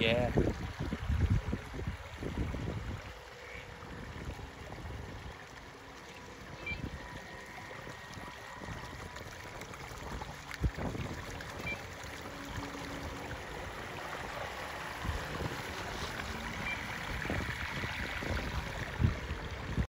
Yeah.